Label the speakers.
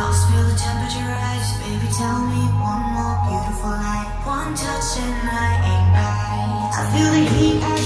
Speaker 1: lost, feel the temperature rise. Baby, tell me one more beautiful night. One touch and I ain't right. I feel the heat.